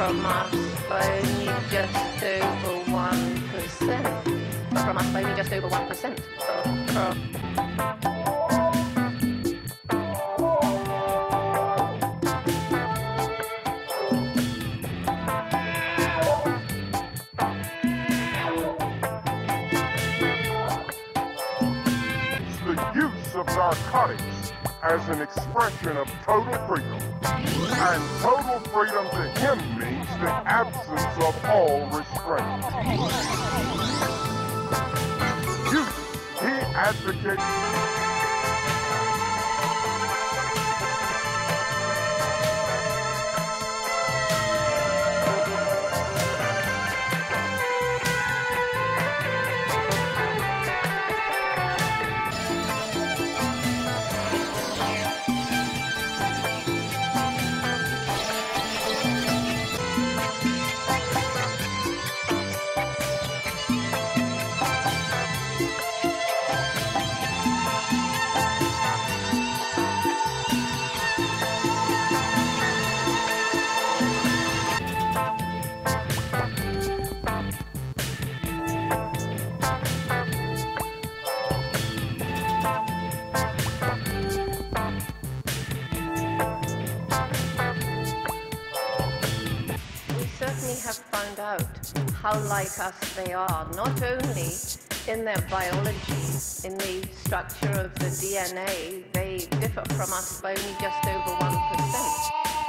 from us only just over 1%. From us only just over 1%. From as an expression of total freedom. And total freedom to him means the absence of all restraint. Youth, he advocates out how like us they are, not only in their biology, in the structure of the DNA, they differ from us by only just over 1%.